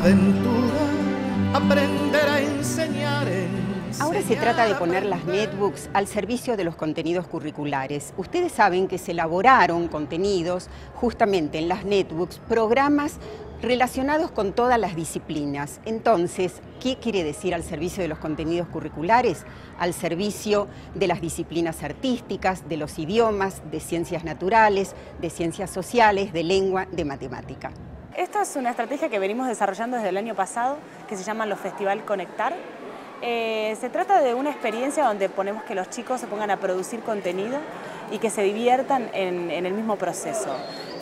aventura, aprender a enseñar. Ahora se trata de poner las netbooks al servicio de los contenidos curriculares. Ustedes saben que se elaboraron contenidos justamente en las netbooks, programas relacionados con todas las disciplinas. Entonces, ¿qué quiere decir al servicio de los contenidos curriculares? Al servicio de las disciplinas artísticas, de los idiomas, de ciencias naturales, de ciencias sociales, de lengua, de matemática. Esta es una estrategia que venimos desarrollando desde el año pasado, que se llama los Festival Conectar. Eh, se trata de una experiencia donde ponemos que los chicos se pongan a producir contenido y que se diviertan en el mismo proceso.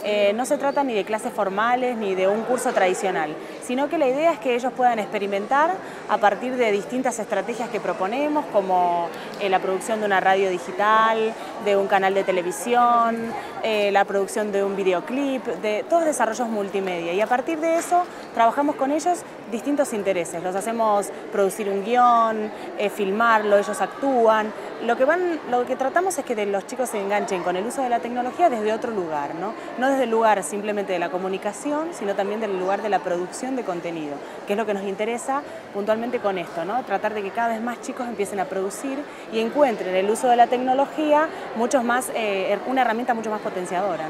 Eh, no se trata ni de clases formales ni de un curso tradicional, sino que la idea es que ellos puedan experimentar a partir de distintas estrategias que proponemos, como eh, la producción de una radio digital, de un canal de televisión, eh, la producción de un videoclip, de todos desarrollos multimedia. Y a partir de eso trabajamos con ellos distintos intereses. Los hacemos producir un guion, filmarlo, ellos actúan. Lo que, van, lo que tratamos es que los chicos se enganchen con el uso de la tecnología desde otro lugar, ¿no? no desde el lugar simplemente de la comunicación, sino también del lugar de la producción de contenido, que es lo que nos interesa puntualmente con esto, ¿no? tratar de que cada vez más chicos empiecen a producir y encuentren el uso de la tecnología muchos más, eh, una herramienta mucho más potenciadora.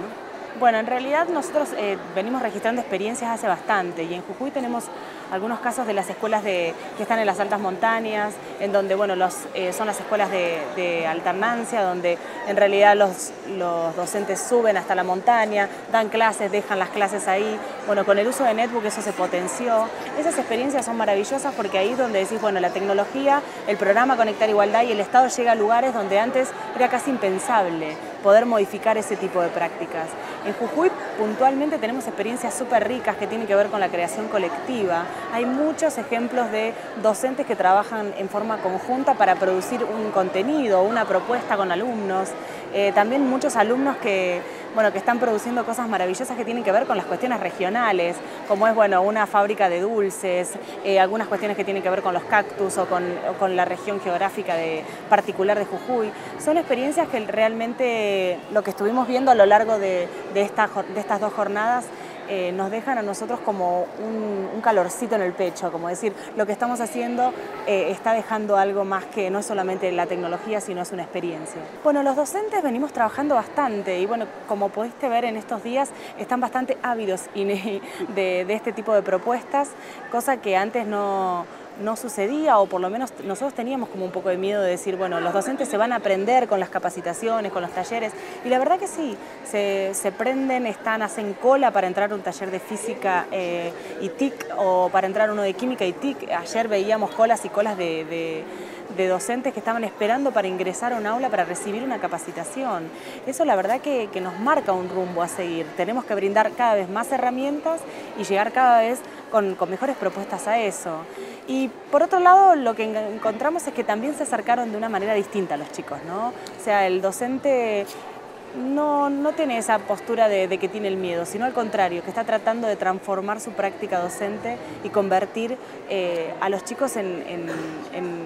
Bueno, en realidad nosotros eh, venimos registrando experiencias hace bastante y en Jujuy tenemos algunos casos de las escuelas que están en las altas montañas, en donde bueno, eh, son las escuelas de, alternancia, donde en realidad los, los, docentes suben hasta la montaña, dan clases, dejan las clases ahí. Bueno, con el uso de Netbook eso se potenció. Esas experiencias son maravillosas porque ahí es donde decís, bueno, la tecnología, el programa Conectar Igualdad y el Estado llega a lugares donde antes era casi impensable poder modificar ese tipo de prácticas. En Jujuy puntualmente tenemos experiencias súper ricas que tienen que ver con la creación colectiva. Hay muchos ejemplos de docentes que trabajan en forma conjunta para producir un contenido, una propuesta con alumnos. Eh, también muchos alumnos que, bueno, que están produciendo cosas maravillosas que tienen que ver con las cuestiones regionales, como es bueno, una fábrica de dulces, eh, algunas cuestiones que tienen que ver con los cactus o con, la región geográfica de, particular de Jujuy. Son experiencias que realmente lo que estuvimos viendo a lo largo de, de estas dos jornadas eh, nos dejan a nosotros como un, calorcito en el pecho, como decir, lo que estamos haciendo eh, está dejando algo más que no es solamente la tecnología, sino es una experiencia. Bueno, los docentes venimos trabajando bastante y bueno, como pudiste ver en estos días, están bastante ávidos de este tipo de propuestas, cosa que antes no no sucedía o por lo menos nosotros teníamos como un poco de miedo de decir, bueno, los docentes se van a aprender con las capacitaciones, con los talleres y la verdad que sí, se, prenden, están, hacen cola para entrar a un taller de física eh, y TIC o para entrar uno de química y TIC. Ayer veíamos colas y colas de docentes que estaban esperando para ingresar a un aula para recibir una capacitación. Eso la verdad que, nos marca un rumbo a seguir. Tenemos que brindar cada vez más herramientas y llegar cada vez con mejores propuestas a eso. Y por otro lado, lo que encontramos es que también se acercaron de una manera distinta a los chicos, ¿no? O sea, el docente no, no tiene esa postura de, que tiene el miedo, sino al contrario, que está tratando de transformar su práctica docente y convertir eh, a los chicos en,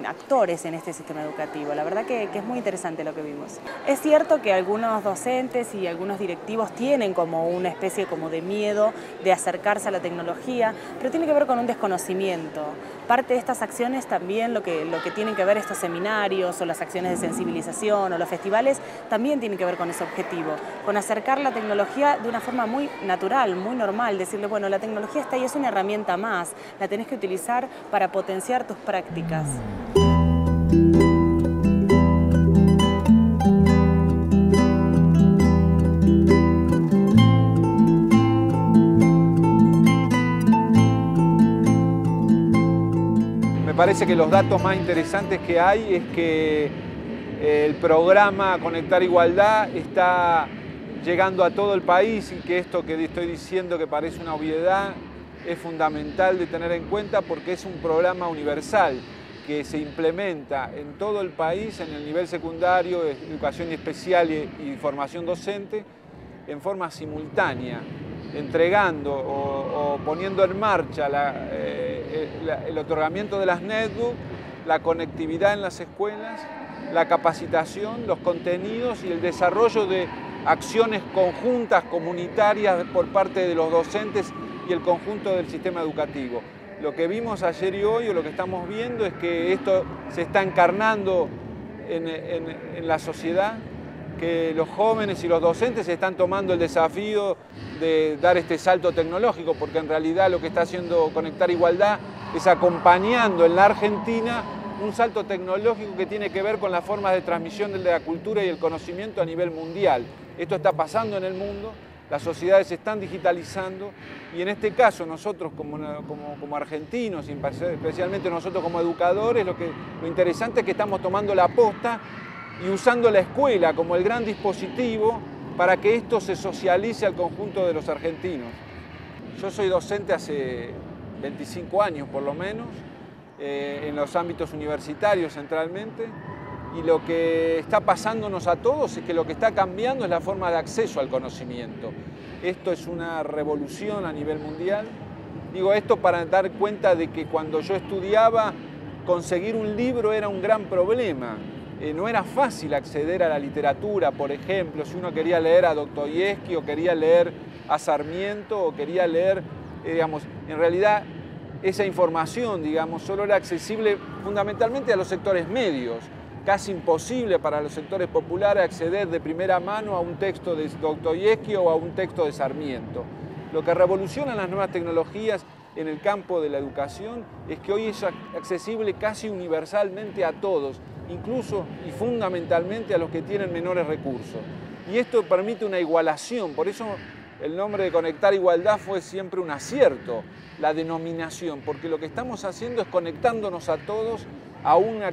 actores en este sistema educativo. La verdad que, es muy interesante lo que vimos. Es cierto que algunos docentes y algunos directivos tienen como una especie como de miedo de acercarse a la tecnología, pero tiene que ver con un desconocimiento. Parte de estas acciones también, lo que, lo que tienen que ver estos seminarios o las acciones de sensibilización o los festivales, también tienen que ver con eso objetivo, con acercar la tecnología de una forma muy natural, muy normal, decirle, bueno, la tecnología está ahí, es una herramienta más, la tenés que utilizar para potenciar tus prácticas. Me parece que los datos más interesantes que hay es que el programa Conectar Igualdad está llegando a todo el país y que esto que estoy diciendo que parece una obviedad es fundamental de tener en cuenta porque es un programa universal que se implementa en todo el país en el nivel secundario, educación especial y, formación docente en forma simultánea, entregando o, poniendo en marcha eh, el otorgamiento de las netbooks, la conectividad en las escuelas la capacitación, los contenidos y el desarrollo de acciones conjuntas, comunitarias por parte de los docentes y el conjunto del sistema educativo. Lo que vimos ayer y hoy, o lo que estamos viendo, es que esto se está encarnando en, la sociedad, que los jóvenes y los docentes están tomando el desafío de dar este salto tecnológico, porque en realidad lo que está haciendo Conectar Igualdad es acompañando en la Argentina un salto tecnológico que tiene que ver con las formas de transmisión de la cultura y el conocimiento a nivel mundial. Esto está pasando en el mundo, las sociedades se están digitalizando y en este caso nosotros como, como, argentinos, especialmente nosotros como educadores, lo, que, lo interesante es que estamos tomando la posta y usando la escuela como el gran dispositivo para que esto se socialice al conjunto de los argentinos. Yo soy docente hace 25 años por lo menos, eh, en los ámbitos universitarios centralmente, y lo que está pasándonos a todos es que lo que está cambiando es la forma de acceso al conocimiento. Esto es una revolución a nivel mundial. Digo esto para dar cuenta de que cuando yo estudiaba, conseguir un libro era un gran problema. Eh, no era fácil acceder a la literatura, por ejemplo, si uno quería leer a Dostoyevsky o quería leer a Sarmiento o quería leer, eh, digamos, en realidad esa información, digamos, solo era accesible fundamentalmente a los sectores medios casi imposible para los sectores populares acceder de primera mano a un texto de Dostoyevsky o a un texto de Sarmiento. Lo que revoluciona las nuevas tecnologías en el campo de la educación es que hoy es accesible casi universalmente a todos, incluso y fundamentalmente a los que tienen menores recursos. Y esto permite una igualación, por eso el nombre de Conectar Igualdad fue siempre un acierto, la denominación, porque lo que estamos haciendo es conectándonos a todos a una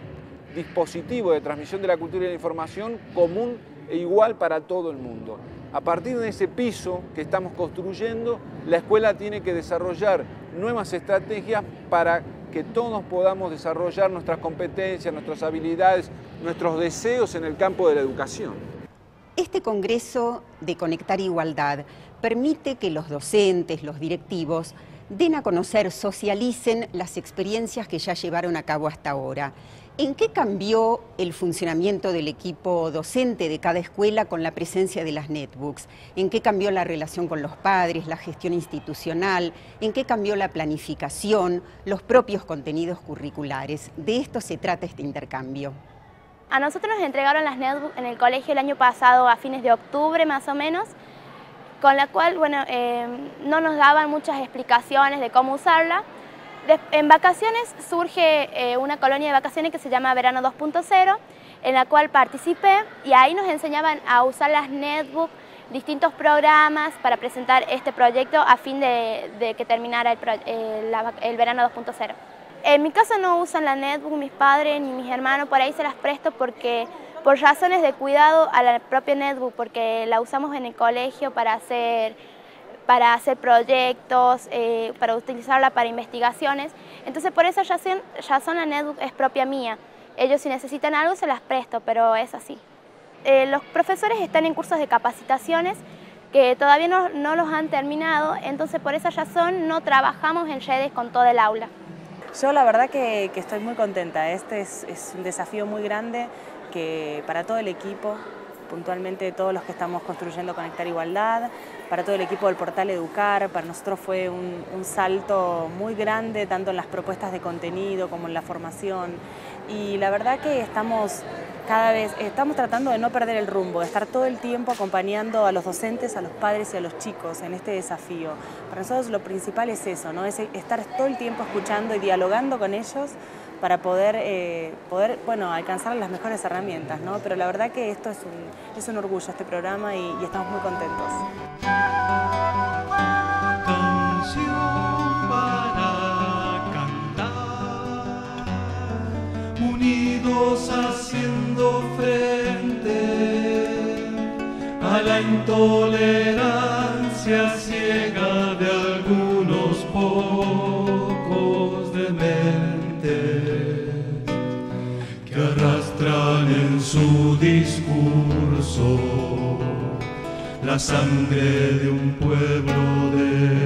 dispositivo de transmisión de la cultura y la información común e igual para todo el mundo. A partir de ese piso que estamos construyendo, la escuela tiene que desarrollar nuevas estrategias para que todos podamos desarrollar nuestras competencias, nuestras habilidades, nuestros deseos en el campo de la educación. Este Congreso de Conectar Igualdad permite que los docentes, los directivos, den a conocer, socialicen las experiencias que ya llevaron a cabo hasta ahora. ¿En qué cambió el funcionamiento del equipo docente de cada escuela con la presencia de las netbooks? ¿En qué cambió la relación con los padres, la gestión institucional? ¿En qué cambió la planificación, los propios contenidos curriculares? De esto se trata este intercambio. A nosotros nos entregaron las netbooks en el colegio el año pasado, a fines de octubre más o menos, con la cual bueno, eh, no nos daban muchas explicaciones de cómo usarla. en vacaciones surge eh, una colonia de vacaciones que se llama Verano 2.0, en la cual participé y ahí nos enseñaban a usar las netbooks, distintos programas para presentar este proyecto a fin de, que terminara el, eh, el verano 2.0. En mi caso no usan la netbook mis padres ni mis hermanos, por ahí se las presto porque por razones de cuidado a la propia netbook, porque la usamos en el colegio para hacer, para hacer proyectos, eh, para utilizarla para investigaciones. Entonces por esa razón, razón la netbook es propia mía. Ellos si necesitan algo se las presto, pero es así. Eh, los profesores están en cursos de capacitaciones que todavía no, no, los han terminado, entonces por esa razón no trabajamos en redes con todo el aula. Yo la verdad que, que estoy muy contenta, este es, es un desafío muy grande que para todo el equipo, puntualmente todos los que estamos construyendo Conectar Igualdad, para todo el equipo del portal Educar, para nosotros fue un, salto muy grande, tanto en las propuestas de contenido como en la formación. Y la verdad que estamos cada vez, estamos tratando de no perder el rumbo, de estar todo el tiempo acompañando a los docentes, a los padres y a los chicos en este desafío. Para nosotros lo principal es eso, ¿no? es estar todo el tiempo escuchando y dialogando con ellos para poder, eh, poder bueno, alcanzar las mejores herramientas, ¿no? Pero la verdad que esto es un, es un orgullo, este programa, y, y estamos muy contentos. Canción para cantar, unidos haciendo frente a la intolerancia ciega de algunos pocos arrastran en su discurso la sangre de un pueblo de